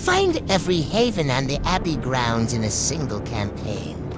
Find every haven on the Abbey grounds in a single campaign.